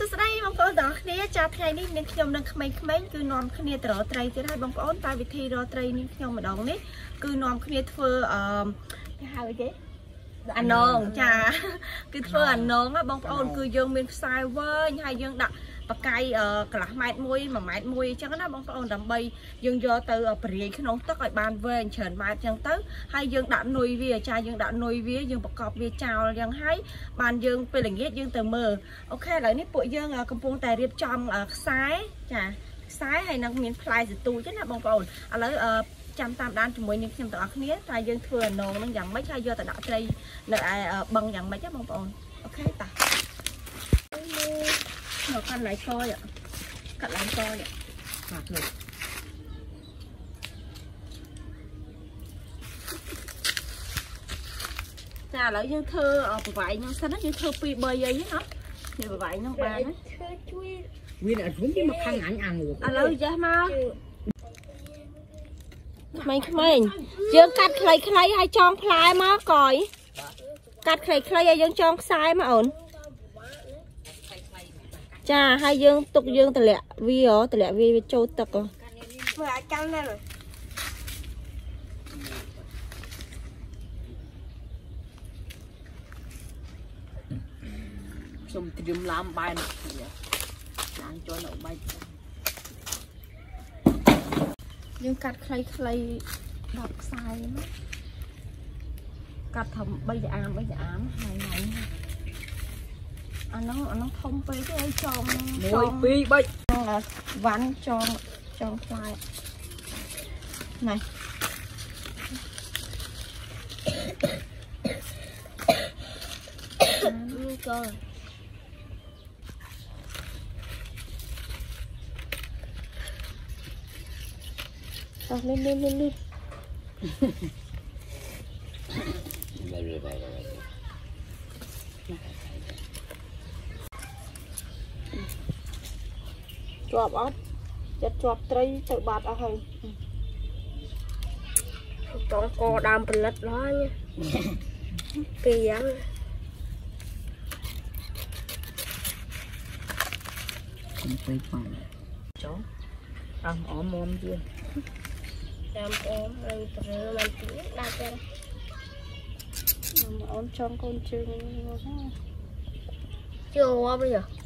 សួស្តីបងប្អូនទាំងអស់គ្នាចាថ្ងៃនេះនាងខ្ញុំនិងក្មេងៗគឺនាំគ្នាទៅរកត្រីទៀតហើយបងប្អូនតែវិធីរកត្រីនេះខ្ញុំម្ដងនេះគឺនាំគ្នាធ្វើអឺគេហៅអីគេអាណងចា គឺធ្វើអាណងបងប្អូនគឺយើងមានខ្សែវែងហើយយើងដាក់ បកាយកន្លះម៉ែត្រមួយ1ម៉ែត្រមួយអញ្ចឹងណាបងប្អូនដើម្បីយើងយកទៅបរិយាយក្នុងទឹកឲ្យបានវែងច្រើនម៉ែត្រអញ្ចឹងទៅហើយយើងដាក់នុយវាចាយើងដាក់នុយវាយើងប្រកបវាចោលអញ្ចឹងហើយបានយើងពេលល្ងាចយើងទៅមើលអូខេឥឡូវនេះពួកយើងកំពុងតែរៀបចំខ្សែចាខ្សែហើយនឹងមានផ្លែសទូចណាបងប្អូនឥឡូវចាំតាមដានជាមួយនឹងខ្ញុំទាំងអស់គ្នាថាយើងធ្វើអានងនឹងយ៉ាងម៉េចហើយយកទៅដាក់ត្រីនៅឯបឹងយ៉ាងម៉េចណាបងប្អូនអូខេតា nó cắt lại coi ạ cắt lại coi ạ hạt rồi chà lỡ như thơ ở vậy nhưng sao nó như thơ pi bơi gì hết như vậy nó ba nó nguyên là đúng với một khăn ảnh ăn được à lâu vậy mà ក្មេងក្មេងយើងកាត់ខ្លីៗឲ្យចងផ្លែមកកយកាត់ខ្លីៗឲ្យយើងចងខ្សែមកអូន ចាហើយយើងទុកយើងតម្លាក់វាតម្លាក់វាចូលទឹកមើលអាចកាន់ដែរខ្ញុំត្រៀមឡាមបែនឡើងចូលនៅបែកយើងកាត់ខ្លីៗដល់ខ្សែមកកាត់ធំ3អាម3អាមហើយហើយ អានោះអានោះធំពេកទេឲ្យចង1 2 3វ៉ាន់ចងចងផ្លែណែនេះក៏អស់នេះនេះនេះនេះ ជាប់អត់ចិត្តជាប់ត្រីទៅបាត់អស់ហើយតងកដើមផលិតឡើយពីយ៉ាងខ្ញុំទៅផងចុះអស់អមមុំជាតាមអមហើយប្រើមិនទៀតដាក់ទៅអូនចង់កូនជើងមកចូលមកវិញពី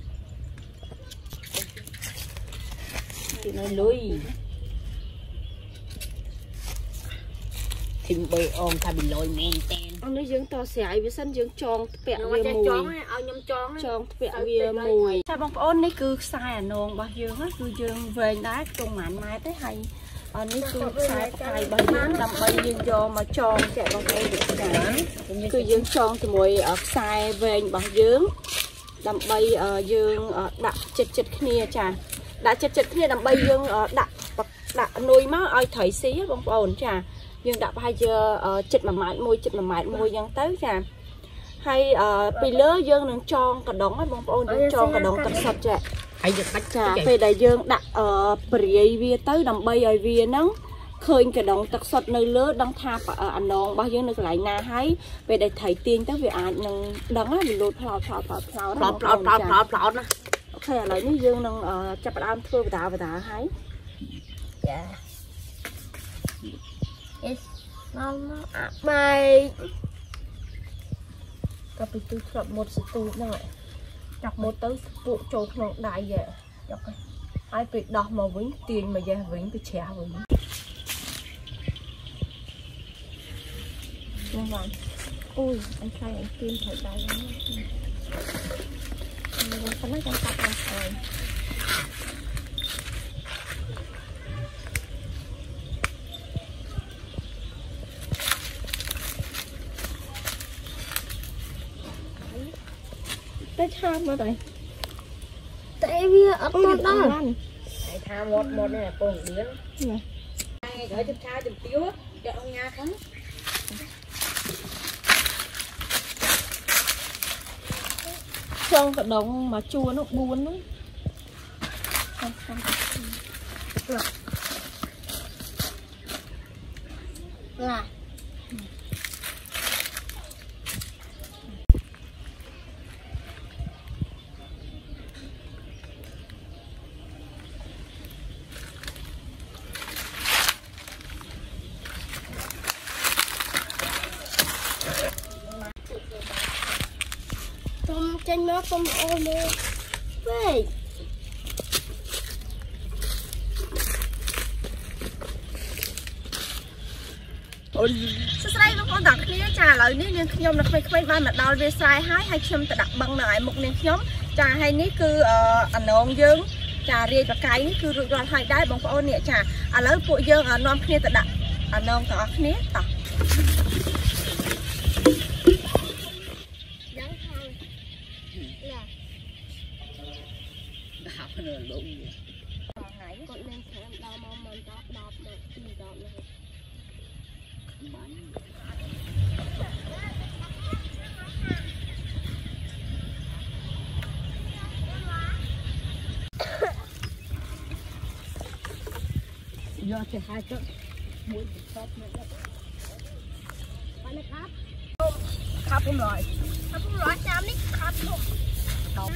នៅលុយធីមបីអងថាបិលយមែនតែនអស់នេះយើងតស្រាយវាសិនយើងចងធ្ពាក់វាមួយចងឲ្យខ្ញុំចងចងធ្ពាក់វាមួយចាបងប្អូននេះគឺខ្សែអានងរបស់យើងគឺយើងវែងដែរក្នុងប្រហែលម៉ែត្រទេហើយអននេះគឺខ្សែផ្កាយរបស់យើងដើម្បីយើងយកមកចងចាក់បងប្អូនដូចនេះគឺយើងចងជាមួយខ្សែវែងរបស់យើងដើម្បីយើងដាក់ចិត្តចិត្តគ្នាចា ដាក់ចិត្តចិត្តគ្នាដើម្បីយើងដាក់ដាក់នុយមកឲ្យត្រីស៊ីបងប្អូនចាយើងដាក់ប្រហែលជាចិត្ត1ម៉ែត្រមួយចិត្ត1ម៉ែត្រមួយអញ្ចឹងទៅចាហើយពីលើយើងនឹងចងកដងឲ្យបងប្អូនយើងចងកដងទឹកសុទ្ធចាហើយយើងបាច់ចាពេលដែលយើងដាក់ព្រាយវាទៅដើម្បីឲ្យវានឹងឃើញកដងទឹកសុទ្ធនៅលើដឹងថាអាណងរបស់យើងនៅកន្លែងណាហើយពេលដែលត្រីទាញទៅវាអាចនឹងដឹងណាវាលោតផ្លោតផ្លោតផ្លោតផ្លោតផ្លោតផ្លោតផ្លោតណា អូខេឥឡូវនេះយើងនឹងចាប់ផ្ដើមធ្វើបដាបដាហើយចាអេសមកមកអាបែកក៏ពីទូធ្លាប់មុតសទូហ្នឹងចាប់មុតទៅពួកចូលក្នុងដៃយកហើយពេលដោះមកវិញទាញមកយ៉េះវិញទៅជ្រះវិញហ្នឹងបានអូយអញខ្លាចអញទាញត្រូវដៃហ្នឹង không mấy con sắp đây tại vì ở con đó tại tham một một này là con biến này gửi chụp thai chụp tiếu cho ông nhà không ចងកដងមកជួនោះ4នោះចាំចាំឡា ចេញមកកុំអូនមើលពេកអូ សួស្តីបងប្អូនទាំងគ្នាចាឥឡូវនេះនាងខ្ញុំនៅក្មេងៗបានមកដល់វាលស្រែហើយហើយខ្ញុំទៅដាក់បឹងនៅឯមុខនាងខ្ញុំចាហើយនេះគឺអណងយើងចារាយបកាយនេះគឺរួចរាល់ហើយដែរបងប្អូននេះចាឥឡូវពួកយើងនាំគ្នាទៅដាក់អណងទាំងអស់គ្នាតោះ do thì hai cỡ muối sốt nữa phải lấy khát khát không rồi khát không rồi chạm đi khát không không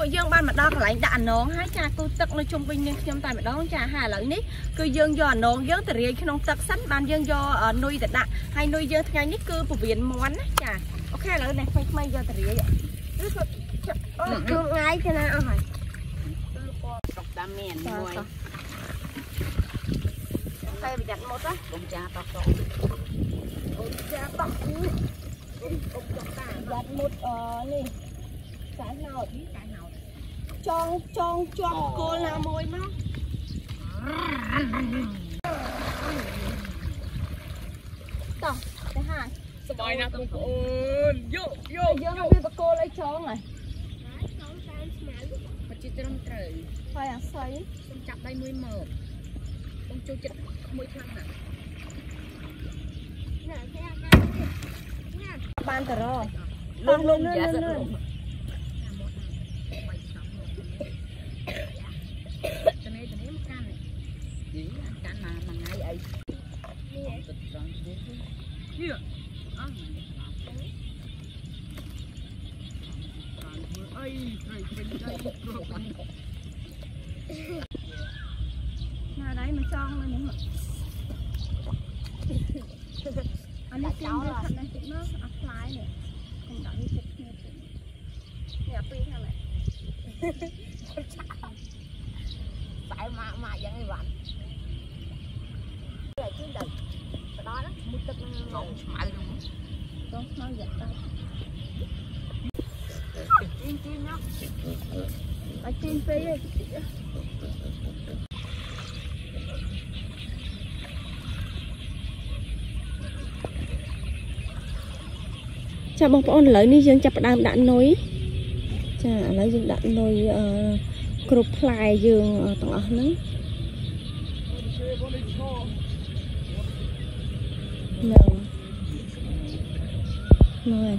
ពួកយើងបានមកដល់កន្លែងដាក់អណងហើយចាទូទឹកនៅជុំវិញនាងខ្ញុំតែម្ដងចាហើយឥឡូវនេះគឺយើងយកអណងយើងទៅរាយក្នុងទឹកសិនបានយើងយកនុយទៅដាក់ហើយនុយយើងថ្ងៃនេះគឺពវៀនមន់ណាចាអូខេឥឡូវនេះថ្មីៗយកទៅរាយឬក៏អូខ្លួនងាយទៅណាអស់ហើយស្រុកតាមមានមួយហើយប្រយ័ត្នមុតណាបងចាតតអូចាតោះអូអូចាតាប្រយ័ត្នមុតអនេះ កាយណោតកាយណោតចងចងជាប់គោលណាមួយមកតោះទៅហើយ សบายណាស់បងប្អូនយកយក យើងវាបកគោលអីចងហើយ មកជិះត្រឹមត្រូវ ហើយអាស័យ ខ្ញុំចាប់ដៃមួយមកបងចូលចិត្តមួយខ្លាំងណាស់ បានតរ លុងលុងយ៉ាសិន នេះកាន់មកមួយថ្ងៃអីទឹកត្រង់នេះនេះអស់អីត្រីពេញដៃគ្រប់ហ្នឹ ទឹកហ្នឹងកងឆ្មៅហ្នឹងកងឆ្មៅយ៉ាតោជីងជីងណាបាច់ជីងពេកទេចាបងប្អូនឥឡូវនេះយើងចាប់ផ្ដើមដាក់នុយចាឥឡូវយើងដាក់នុយគ្រប់ផ្លែយើងទាំងអស់ហ្នឹង ហ្នឹង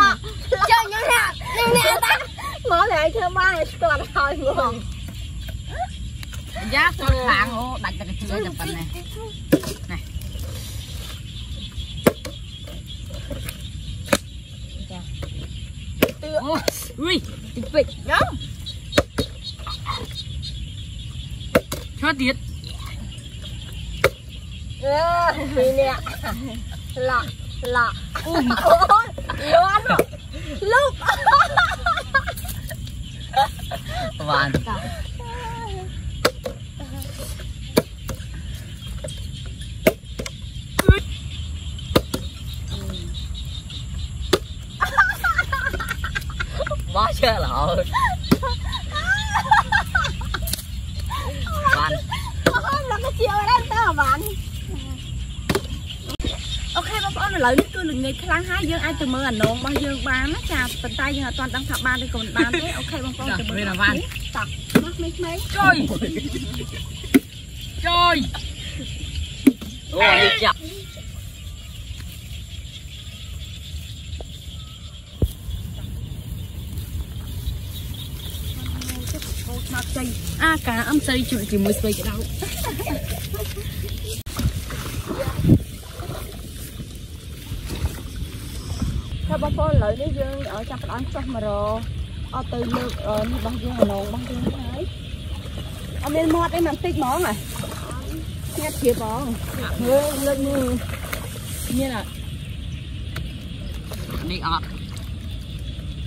មកចុះញ៉ាំញ៉ាំញ៉ាំតាមកតែធ្វើបានស្គាល់ហើយងងយ៉ាចូលខាងអូដាច់តែកជឿ ปีเนี่ยหล่อหล่อโอ้ยร้อนลูกหวานบ้าเชื่อเหรอหวานแล้วก็เจียวได้ตั้งหวาน អូនឥឡូវនេះគឺល្ងាចខ្លាំងហើយយើងអាចទៅមើលអានងរបស់យើងបានណាចាប៉ុន្តែយើងអត់ទាន់ដឹងថាបានឬក៏មិនបានទេអូខេបងប្អូនទៅមើលតោះមកក្មេងៗ chơi chơi ôi đi chập មកចេញអាកាអំស្រីជួយជាមួយស្វ័យក្តៅ ថាបងប្អូនឥឡូវនេះយើងចាប់ផ្ដើមចុះមករអត់ទៅលើកនេះរបស់យើងអានងរបស់យើងហើយអត់មានមាត់អីមិនតិចហ្មងហ៎ស្ងាត់ជាបងមើលលើកមើលមានអត់ đi ọt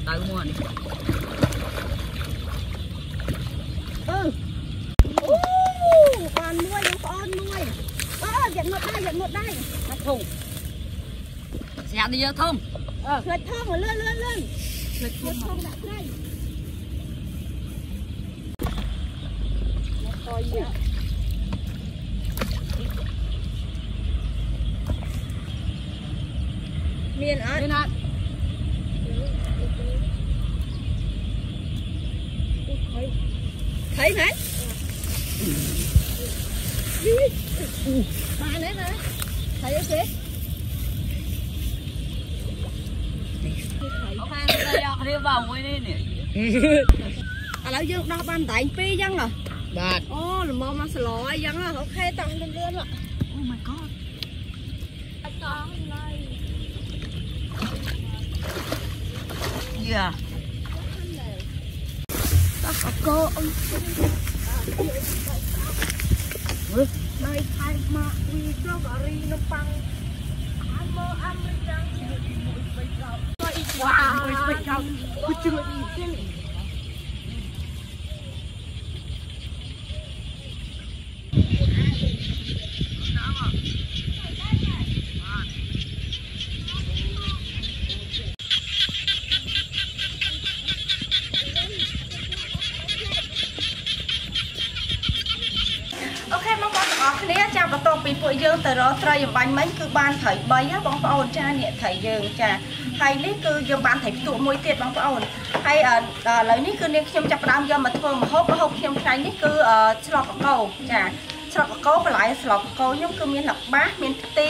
tới mua đi អឺអូបានមួយបងប្អូនមួយអើយកមកដែរយកមកដែរ nó thùng xe đi vô thùng អឺឃើញថងលឿនលឿនលឿ នឃើញថងដាក់ត្រីមកតយមានអត់ đi nè thấy thấy ឥឡូវយើងដោះបានតែងពីរអញ្ចឹងហ៎បាទអូល្មមមកស្លោអីចឹងហ៎អូខេតោះលឿនលឿន oh my god តោះឡើយ yeah តោះអកោអ៊ំណៃថៃមកវីប្រុកអរីនំប៉័ងអាមអាមេរិកាំងមួយស្បៃកោវ៉ាមួយស្បៃ កោគជឿអ៊ីទេអូខេបងប្អូនទាំងអស់គ្នាចាបន្ទាប់ពីពួកយើងទៅរកត្រីអំបញ្ញមិញគឺបានត្រី3ហ៎បងប្អូនចាអ្នកត្រីយើងចា ហើយនេះគឺយើងបានត្រីផ្ទក់មួយទៀតបងប្អូនហើយឥឡូវនេះគឺនាងខ្ញុំចាប់ផ្ដើមយកមកធ្វើម្ហូបម្ហូបខ្ញុំថ្ងៃនេះគឺស្លកកកោចាស្លកកកោបន្លែស្លកកកោខ្ញុំគឺមានល្បាសមានខ្ទិ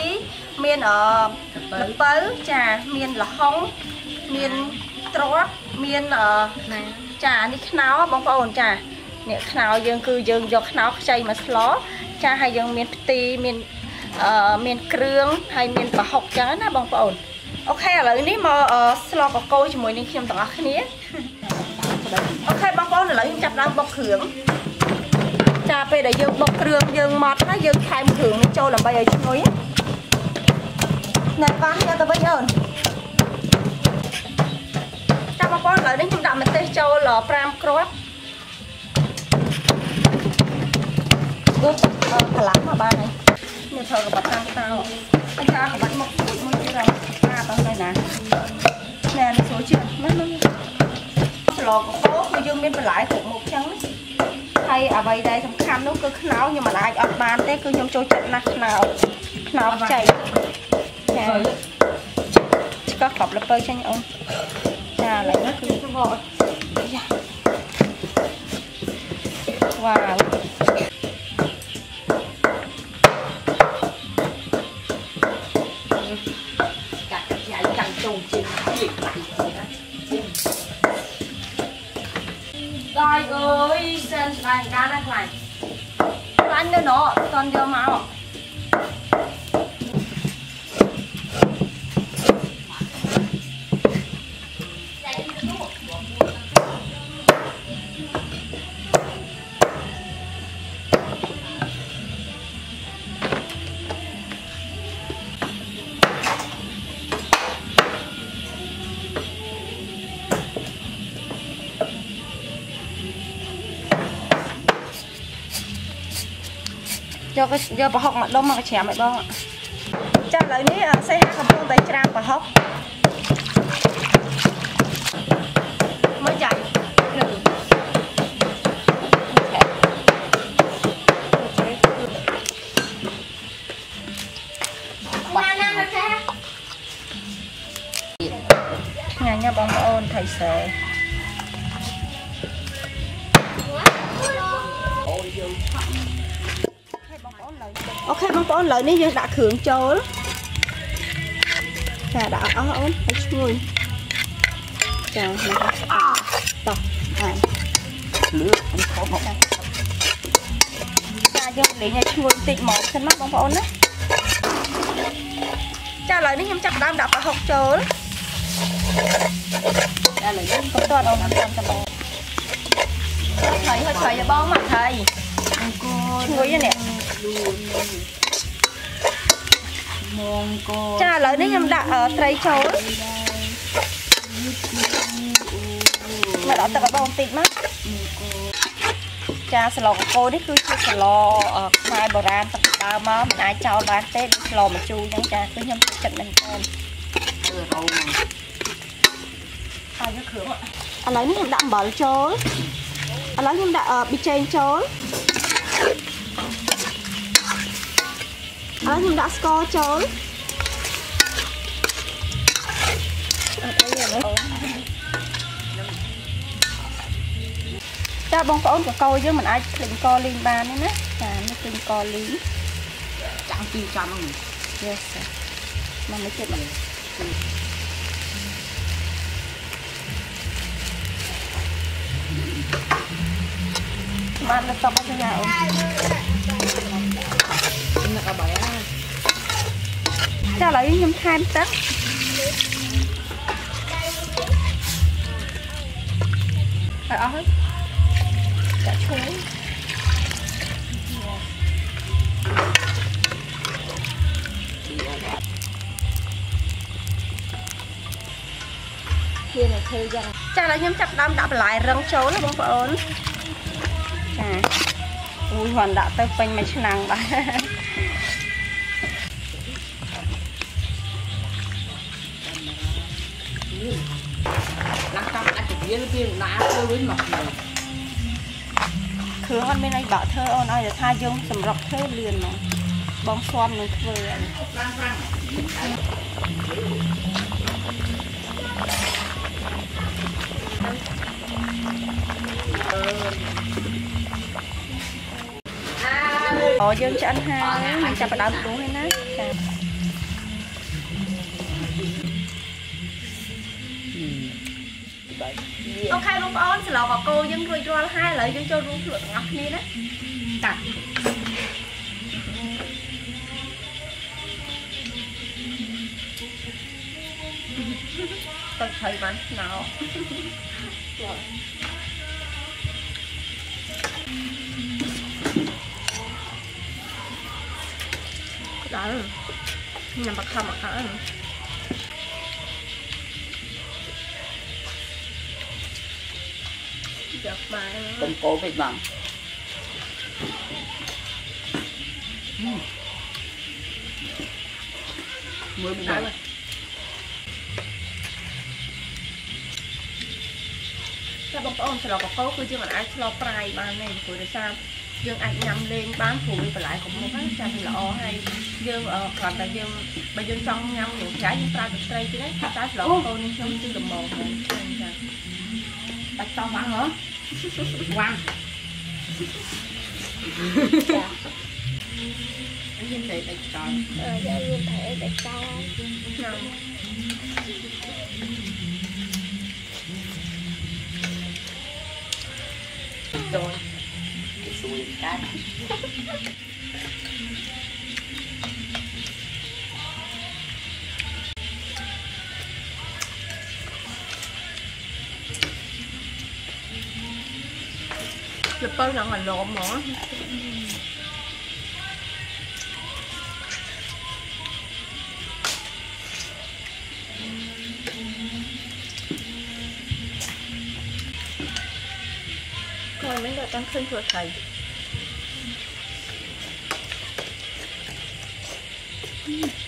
មានអឺល្ពៅចាមានល្ហុងមានត្រាត់មានអឺណាចានេះខ្នោបងប្អូនចានេះខ្នោយើងគឺយើងយកខ្នោខ្ចីមកស្លចាហើយយើងមានផ្ទីមានអឺមានគ្រឿងហើយមានប្រហុកចឹងណាបងប្អូន អូខេឥឡូវនេះមកស្លកកកោជាមួយនឹងខ្ញុំទាំងអស់គ្នាអូខេបងប្អូនឥឡូវខ្ញុំចាប់ដើមបុកគ្រឿងចាពេលដែលយើងបុកគ្រឿងយើងម៉ត់ហើយយើងថែមគ្រឿងនេះចូលដើម្បីឲ្យឈ្ងុយណាស់បានយកទៅវិញអូនចាំបងប្អូនឥឡូវនេះខ្ញុំដាក់ម្ទេសចូល5គ្រាប់អូកន្លះមកបានហើយនេះធ្វើកបាត់តាំងតោហើយចាកបាត់មកមួយមួយទៀតដល់ណាទៅហើយ ណាណែស្រួលជាងមកមកស្លកកោគឺយើងមានបន្លែគ្រប់មុខចឹងណាហើយអ្វីដែលសំខាន់នោះគឺខ្នោខ្ញុំមិនអាចអត់បានទេគឺខ្ញុំចូលចិត្តណាស់ខ្នោខ្នោចៃចាឆ្កោះក្របលពៅចាញ់អូនចាឥឡូវនេះគឺយ៉ាវ៉ាវ ใช่ก้าไล้ไหมร้านเดียวเนาะตอนเดียวมาอะ យកយកប្រហុកមកដុំមកច្រាមឲ្យបងចាឥឡូវនេះអ่ะសេះកំពុងតែច្រាមប្រហុកមើលចាញ់នឹងបានណាមើលចាញ៉ាញ់ណាបងប្អូនថៃសែអូ ខេបងប្អូនឥឡូវនេះយើងដាក់គ្រឿងចូលចាដាក់អស់អូនឲ្យឈ្ងុយចាណាតោះអាន lứa không có một ចាយើងលេងឲ្យឈ្ងុយបន្តិចមកសិនមកបងប្អូនណាចាឥឡូវនេះខ្ញុំចាប់ផ្ដើមដាក់ប្រហុកចូល đây là những កុំតើអូនតាមតាមបងថៃហើយថៃឲ្យបងមកថៃ con cô ឈ្ងុយនេះ luôn mong cô ចាឥឡូវនេះខ្ញុំដាក់អឺត្រីចូលមកដាក់ទឹកឲ្យបងបន្តិចមកចាស្លកកូរនេះគឺជាស្លអឺខ្មែរបុរាណទឹកដើមមកមិនអាចចោលបានទេដូចស្លម្ជូរអញ្ចឹងចាគឺខ្ញុំចូលចិត្តមែនទែន đưa rau mà ហើយយកគ្រឿងឥឡូវនេះខ្ញុំដាក់អំបិលចូលឥឡូវខ្ញុំដាក់អឺប៊ីចេងចូល ឥឡូវខ្ញុំដាក់ស្ករចូលអត់អីទេចាបងប្អូនកកោយើងមិនអាចភ្លេចកលីងបានទេណាចានេះភ្លេចកលីង chẳng chi trăm này yes មកមិនចិត្តមកបានទៅតបទៅយ៉ាអូន nó có bé ចាឥឡូវខ្ញុំថែមទឹកហើយអស់ហើយចាក់ឈូងជានៅធ្វើយ៉ាងចាឥឡូវខ្ញុំចាប់ផ្ដើមដាក់បន្លែរឹងចូលណាបងប្អូនចា អូយគាត់ដាក់ទៅពេញមួយឆ្នាំងបាទ lăng trong ăn chỉ biết viên ná chơi với mặt này គ្រឿងអត់មានអីបាក់ធ្វើអូនឲ្យតែថាយើងសម្រាប់ធ្វើលឿនហ្មងបងស្វាំនឹងធ្វើអី răng អូយើងឆ្អិនហើយយើងចាប់ផ្ដើមដួសហើយណាចាអូខេបងប្អូនស្លកកោយើងរួចរាល់ហើយឥឡូវយើងចូលរួមភ្លក់ទាំងអស់គ្នាណាតាទឹកថៃបានស្នោ ដល់ញ៉ាំបខំអត់យកបាន con cô phải bằng mới bị Đấy này តែបងប្អូនស្លកកកគឺយើងមិនអាចឆ្លប់ប្រាយបានទេព្រោះដោយសារ យើងអាចញ៉ាំលេងបានព្រោះវាបន្លែកុំមុខហ្នឹងចាំវាល្អហើយយើងគ្រាន់តែយើងបើយើងចង់ញ៉ាំនឹងចាយយើងប្រើទឹកត្រីទៀតហើយតែស្លកកកនេះខ្ញុំគឺល្មមហ្នឹងចាបាច់តោះបានហ៎វ៉ាំខ្ញុំតែតែចង់ Ờ, dạ luôn thể để cho ខ្ញុំចូលសួយកាច់ជប៉ុនឡើងអាឡមហ្មងគាត់មិនដល់តាំងឃើញធ្វើ ថៃ